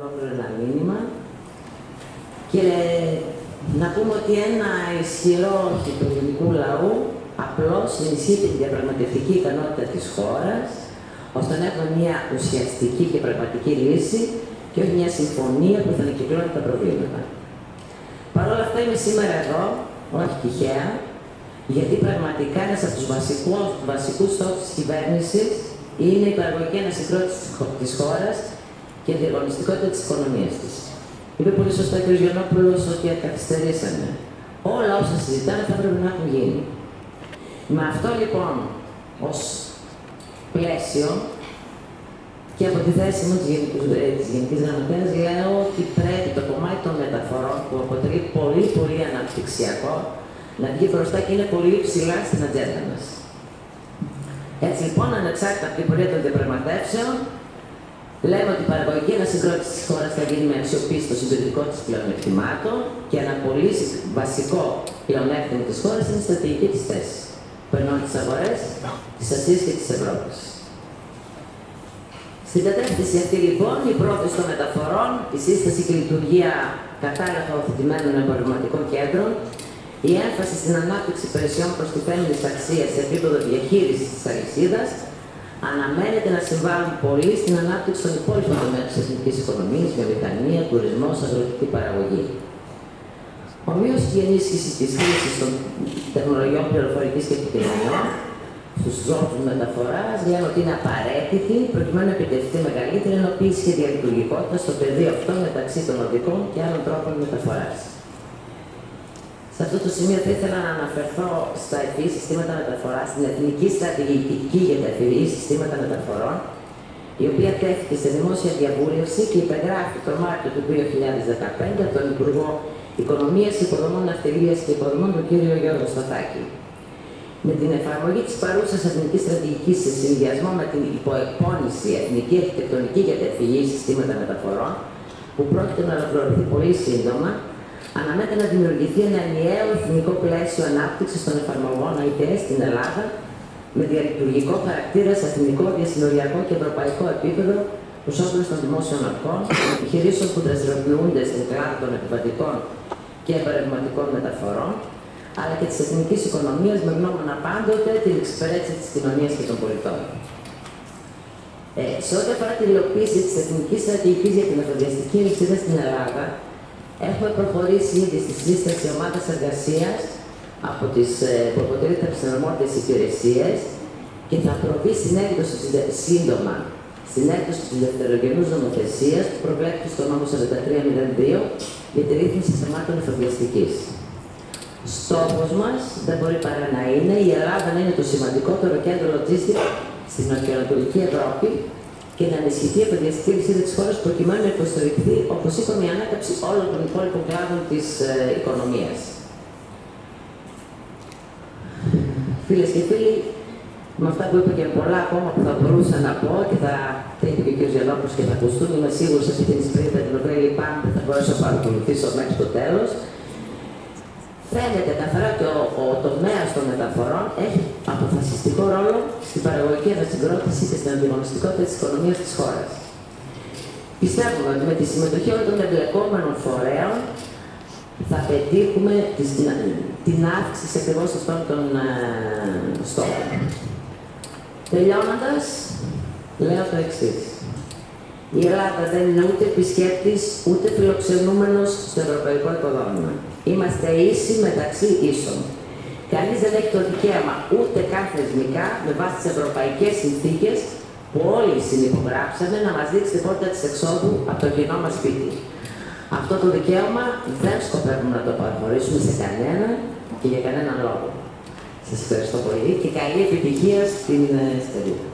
ολόκληρο ένα μήνυμα και να πούμε ότι ένα ισχυρό όχι του ελληνικού λαού απλώς ενισχύει την διαπραγματευτική ικανότητα της χώρας ώστε να έχουμε μια ουσιαστική και πραγματική λύση και όχι μια συμφωνία που θα ανακυκλώνει τα προβλήματα. Παρ' όλα αυτά είμαι σήμερα εδώ, όχι τυχαία, γιατί πραγματικά ένας από τους βασικούς στόχους της κυβέρνησης είναι η παραγωγική ανασυγκρότηση της χώρας και η διαγωνιστικότητα της οικονομίας της. Είπε πολύ σωστά ο κ. Γιαννόπουλος ότι καθυστερήσαμε. Όλα όσα συζητάμε θα πρέπει να έχουν γίνει. Με αυτό λοιπόν ως πλαίσιο και από τη θέση μου της Γενικής Γραμματέας λέω ότι πρέπει το κομμάτι των μεταφορών που αποτελεί πολύ πολύ αναπτυξιακό να βγει μπροστά και είναι πολύ ψηλά στην ατζέντα μας. Έτσι λοιπόν, ανεξάρτητα από την πορεία των διαπραγματεύσεων, λέμε ότι η παραγωγική ανασυγκρότηση της χώρας θα γίνει με αξιοποίηση των συντηρητικών της πλεονεκτημάτων και ένα πολύ βασικό πλεονέκτημα της χώρας είναι η στρατηγική της θέσης. Περνών τις αγορές τη Ασία και τη Ευρώπη. Στην κατεύθυνση αυτή λοιπόν η πρόθεση των μεταφορών, η σύσταση και η λειτουργία κατάλληλα οθετημένων εμπορευματικών κέντρων, η έμφαση στην ανάπτυξη υπηρεσιών προστιθέμενη αξίας σε επίπεδο διαχείρισης της αλυσίδας αναμένεται να συμβάλλουν πολύ στην ανάπτυξη των υπόλοιπων τομέων της εθνικής οικονομίας, βιομηχανία, τουρισμό, αγροτική παραγωγή. Ομοίω και η ενίσχυσης της χρήσης των τεχνολογιών πληροφορικής και επικοινωνιών στους τρόπου μεταφοράς λέμε ότι είναι απαραίτητη προκειμένου να επιτευχθεί μεγαλύτερη ενοποίηση και διαλειτουργικότητα στο πεδίο αυτό μεταξύ των οδικών και άλλων τρόπων μεταφοράς. Σε αυτό το σημείο θα ήθελα να αναφερθώ στα ευφυή συστήματα μεταφοράς, στην εθνική στρατηγική για τα ευφυή συστήματα μεταφορών, η οποία τέθηκε σε δημόσια διαβούλευση και υπεγράφει το Μάρτιο του 2015 από τον Υπουργό Οικονομίας, Υποδομών Ναυτιλίας και Υποδομών, τον κύριο Γιώργο Σταθάκη. Με την εφαρμογή της παρούσας εθνικής στρατηγικής σε συνδυασμό με την υποεκπώνηση εθνική αρχιτεκτονική για τα ευφυή συστήματα μεταφορών, που πρόκειται να ολοκληρωθεί πολύ σύντομα, αναμένεται να δημιουργηθεί ένα ενιαίο εθνικό πλαίσιο ανάπτυξης των εφαρμογών ITS στην Ελλάδα με διαλειτουργικό χαρακτήρα σε εθνικό, διασυνοριακό και ευρωπαϊκό επίπεδο προ όφελο των δημόσιων αρχών, επιχειρήσεων που δραστηριοποιούνται στην κλάδο των επιβατικών και εμπορευματικών μεταφορών, αλλά και της εθνικής οικονομίας με γνώμονα πάντοτε την εξυπηρέτηση της κοινωνίας και των πολιτών. Ε, σε ό,τι αφορά την υλοποίηση της εθνικής στρατηγικής για την εφοδιαστική αλυσίδα στην Ελλάδα, Έχουμε προχωρήσει ήδη στη σύσταση ομάδας εργασίας από τις, ε, που αποτελείται από τις αρμόδιες υπηρεσίες και θα προβεί στην έκδοση σύντομα στην έκδοση της δευτερογενούς νομοθεσίας που προβλέπεται στο νόμο 4302 για τη ρύθμιση θεμάτων εφοδιαστική. Στόχος μας δεν μπορεί παρά να είναι η Ελλάδα να είναι το σημαντικότερο κέντρο λογίστικ στην Νοτιοανατολική Ευρώπη και να ενισχυθεί η επενδυτική λυσίδα της χώρας προκειμένου να υποστηριχθεί, όπως είπαμε, η ανάκαμψη όλων των υπόλοιπων κλάδων της ε, οικονομίας. Φίλες και φίλοι, με αυτά που είπα και πολλά ακόμα που θα μπορούσα να πω και θα τρέχει και ο κ. Γιαννόπουλο και θα ακουστούν, είμαι σίγουρο σε αυτή την σπίτι την οποία λυπάμαι δεν θα μπορέσω να παρακολουθήσω μέχρι το τέλος φαίνεται καθαρά ότι ο, ο τομέας των μεταφορών έχει αποφασιστικό ρόλο στην παραγωγική ανασυγκρότηση και στην αντιγωνιστικότητα της οικονομίας της χώρας. Πιστεύουμε ότι με τη συμμετοχή όλων των εμπλεκόμενων φορέων θα πετύχουμε την, την αύξηση ακριβώς αυτών των ε, στόχων. Τελειώνοντας, λέω το εξής. Η Ελλάδα δεν είναι ούτε επισκέπτης ούτε φιλοξενούμενος στο ευρωπαϊκό οικοδόμημα. Είμαστε ίσοι μεταξύ ίσων. Κανείς δεν έχει το δικαίωμα ούτε καν θεσμικά με βάση τις ευρωπαϊκές συνθήκες που όλοι συνυπογράψαμε να μας δείξει την πόρτα της εξόδου από το κοινό μας σπίτι. Αυτό το δικαίωμα δεν σκοπεύουμε να το παραχωρήσουμε σε κανένα και για κανέναν λόγο. Σας ευχαριστώ πολύ και καλή επιτυχία στην ε, Στερίδα.